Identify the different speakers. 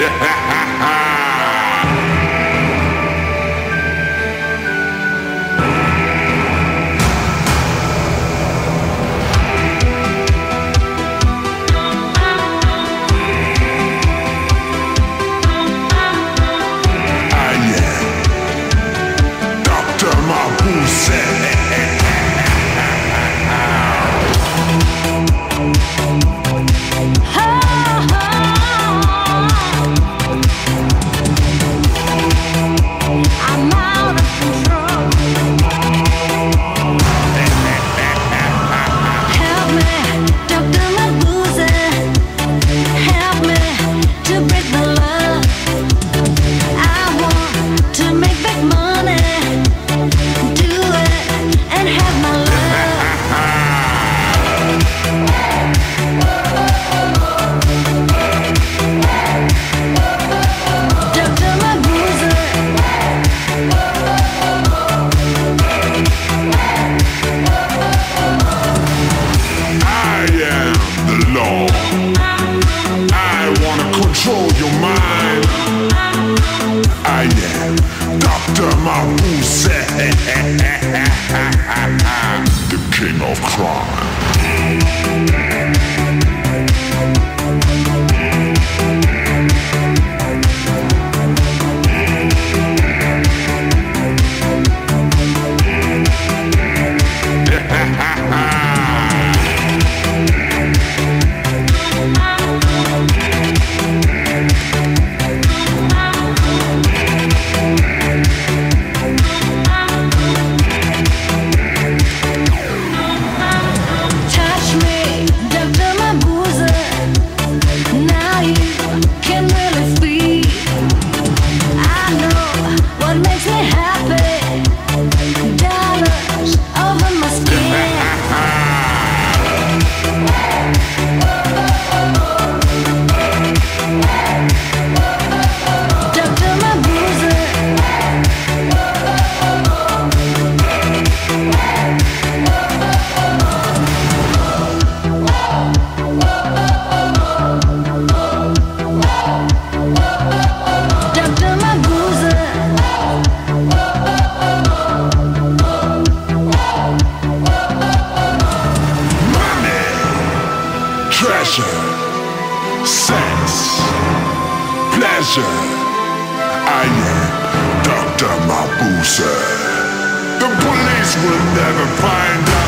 Speaker 1: Ha
Speaker 2: ha ha! Of crime. I am Dr. Mabuse. The police will never find